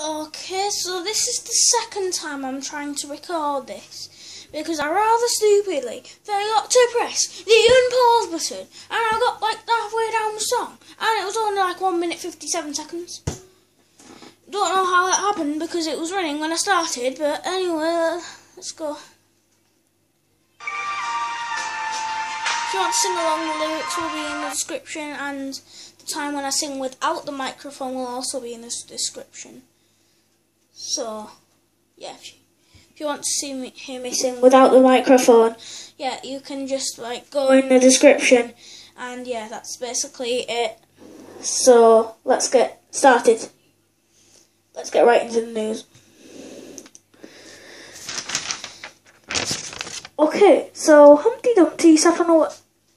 Okay, so this is the second time I'm trying to record this because I rather stupidly forgot to press the unpause button and I got like halfway down the song and it was only like 1 minute 57 seconds. Don't know how that happened because it was running when I started, but anyway, let's go. If you want to sing along, the lyrics will be in the description and the time when I sing without the microphone will also be in the description. So, yeah, if you, if you want to see me, hear me sing without the microphone, yeah, you can just like go in the description, and yeah, that's basically it. So, let's get started. Let's get right into the news. Okay, so Humpty Dumpty,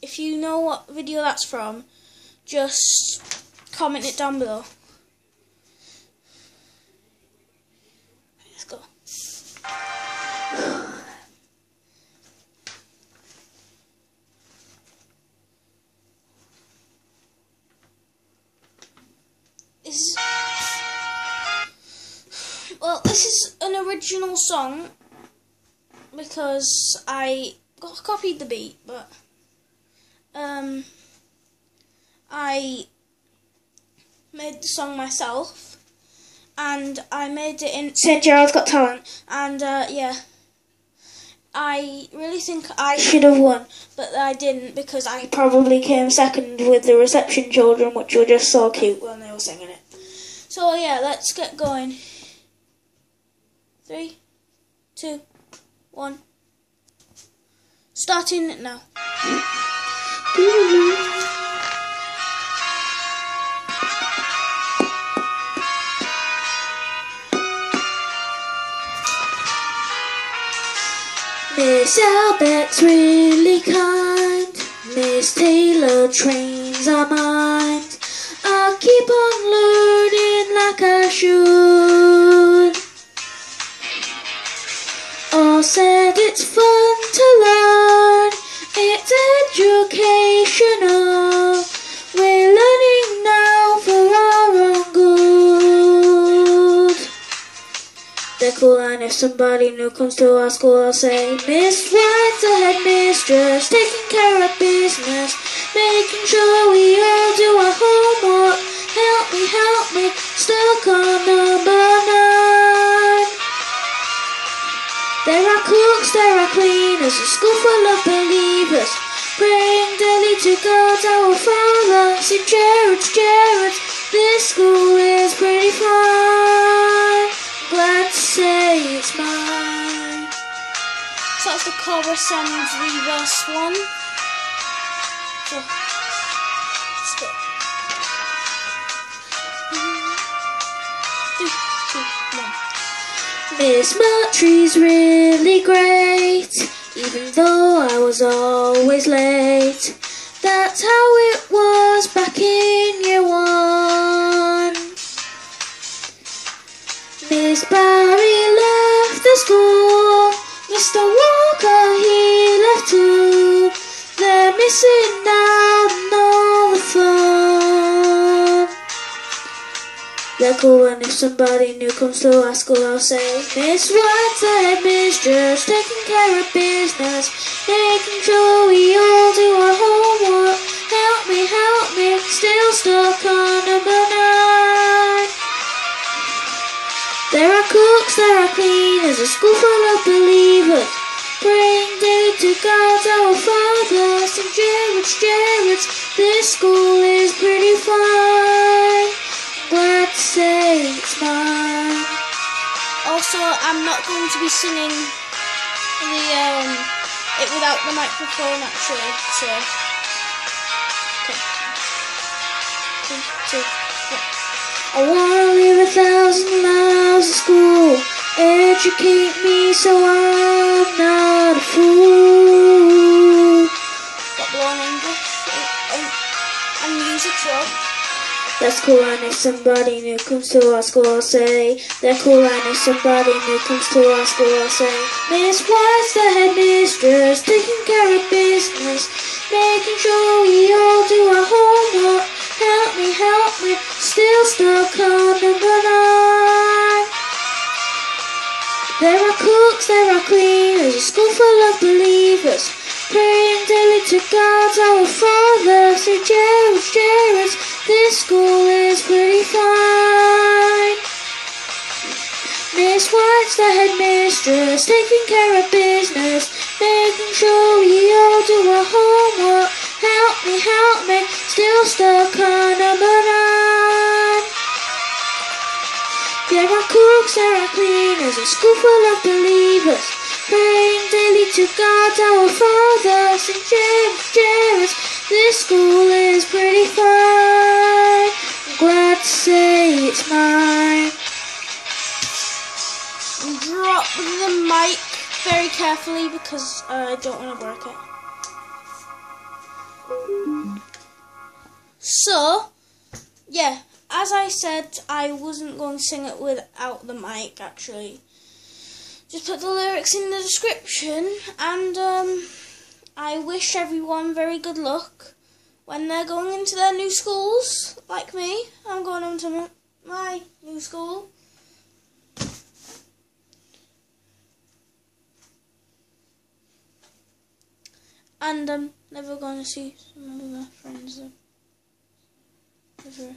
if you know what video that's from, just comment it down below. This well, this is an original song because I got copied the beat, but um, I made the song myself, and I made it in St Gerard's Got Talent, and uh, yeah. I really think I should have won, but I didn't because I probably came second with the reception children, which were just so cute when they were singing it. So yeah, let's get going. Three, two, one. Starting now. Miss Elbeck's really kind. Miss Taylor trains our minds. I'll keep on learning like I should. All said it's fun to learn. It's educational. They're and if somebody new comes to our school I'll say Miss White's the headmistress Taking care of business Making sure we all do our homework. Help me, help me Stuck on number nine. There are cooks, there are cleaners A school full of believers. Praying daily to God our Father St. Gerard's, Gerard's This school is pretty fun it's mine. So that's the chorus and the verse one. So. Miss Murtry's really great, even though I was always late. That's how it was back in year one. Miss Barry school. Mr. Walker, he left too. They're missing out on all the fun. Cool, and if somebody new comes to our school, I'll say, Miss White's the headmistress, taking care of business, making sure we all do our homework. Cooks, there are cleaners, a school full of believers. Praying daily to God our Father, St. Gerard's, Gerard's. This school is pretty fine. Glad to say it's mine. Also, I'm not going to be singing the um it without the microphone actually. So, okay. Two, I wanna live a thousand miles of school, educate me so I'm not a fool. Blown English and, music so. That's cool, and if somebody new comes to our school, I'll say. They're cool, and if somebody new comes to our school, I'll say. Miss White's the headmistress, taking care of business, making sure we all do our homework still, still coming alive. There are cooks, there are cleaners, a school full of believers. Praying daily to God, our Father, St. James, James, this school is pretty fine. Miss White's the headmistress, taking care of business making sure we all do our homework. Help me, help me, still stuck on number nine. There are cooks, there are cleaners, a school full of believers, praying daily to God our Father. St. James, James, this school is pretty fine. I'm glad to say it's mine. Drop the mic very carefully because I don't want to break it. So, yeah, as I said, I wasn't going to sing it without the mic actually. Just put the lyrics in the description and um, I wish everyone very good luck when they're going into their new schools, like me. I'm going into my new school. And I'm never going to see some of my friends ever,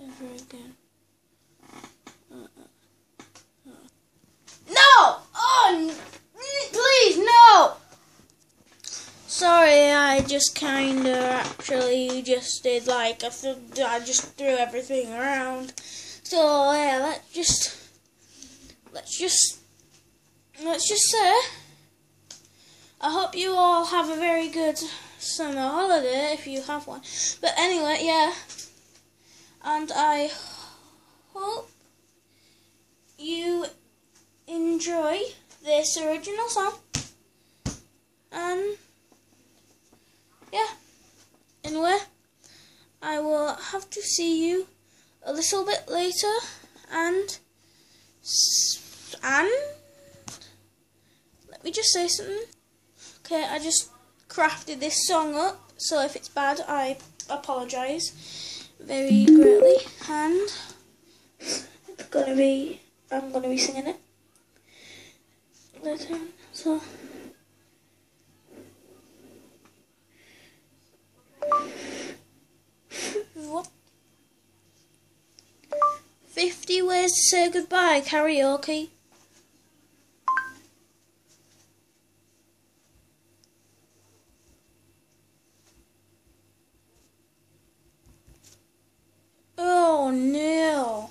ever again. No! Oh, please, no! Sorry, I just kind of actually just did like, I, th- I just threw everything around. So, yeah, let's just, let's just, let's just say, I hope you all have a very good summer holiday if you have one. But anyway, yeah. And I hope you enjoy this original song. And yeah. Anyway, I will have to see you a little bit later and and let me just say something. Okay, I just crafted this song up, so if it's bad, I apologise very greatly. And it's gonna be, I'm gonna be singing it. Later, so. What? 50 ways to say goodbye karaoke. Oh no.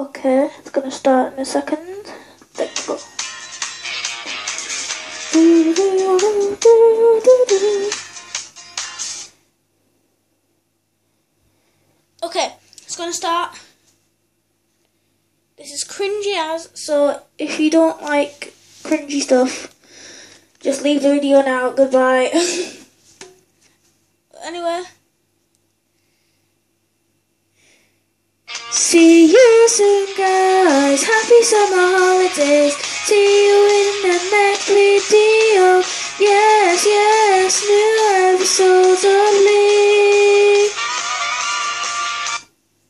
Okay, it's gonna start in a second. Let's go. Okay, it's gonna start. This is cringy as, so if you don't like cringy stuff, just leave the video now. Goodbye. anyway. See you soon, guys. Happy summer holidays. See you in the next video. Yes, yes, new episodes me.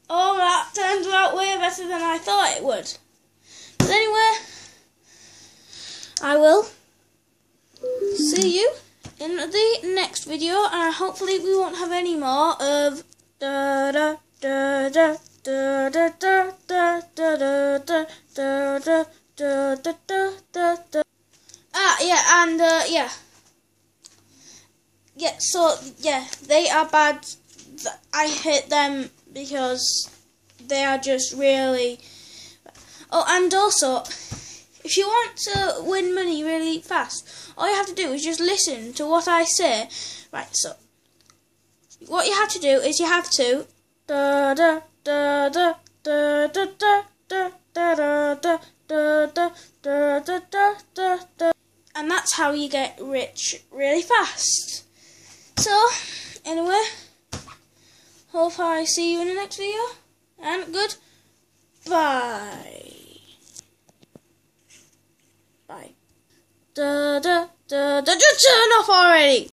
Oh, that turned out way better than I thought it would. But anyway, I will see you in the next video, and hopefully we won't have any more of da da da da Ah, yeah, and uh, yeah, yeah. So yeah, they are bad. I hate them because they are just really. Oh, and also, if you want to win money really fast, all you have to do is just listen to what I say. Right, so what you have to do is you have to da da da da da da da da da da da da da that's how you get rich really fast. So, anyway, hope I see you in the next video, and good bye. Bye. Da da da da. Just turn off already.